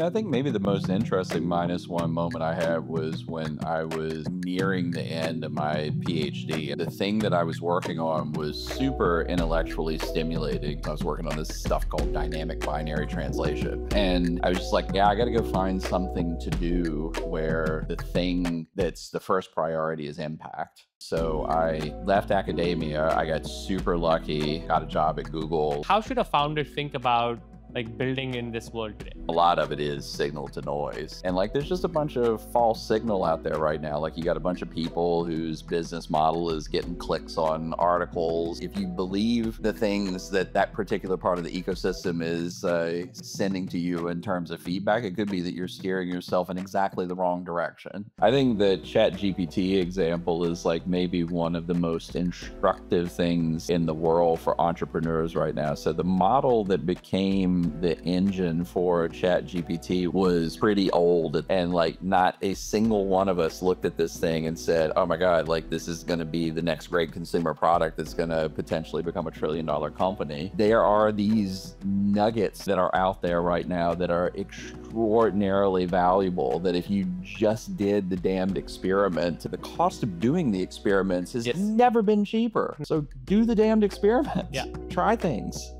I think maybe the most interesting minus one moment I had was when I was nearing the end of my PhD. The thing that I was working on was super intellectually stimulating. I was working on this stuff called dynamic binary translation. And I was just like, yeah, I got to go find something to do where the thing that's the first priority is impact. So I left academia. I got super lucky, got a job at Google. How should a founder think about like building in this world today? A lot of it is signal to noise. And like there's just a bunch of false signal out there right now. Like you got a bunch of people whose business model is getting clicks on articles. If you believe the things that that particular part of the ecosystem is uh, sending to you in terms of feedback, it could be that you're steering yourself in exactly the wrong direction. I think the ChatGPT example is like maybe one of the most instructive things in the world for entrepreneurs right now. So the model that became the engine for ChatGPT was pretty old and like not a single one of us looked at this thing and said oh my god like this is going to be the next great consumer product that's going to potentially become a trillion dollar company. There are these nuggets that are out there right now that are extraordinarily valuable that if you just did the damned experiment the cost of doing the experiments has yes. never been cheaper. So do the damned experiments. Yeah. Try things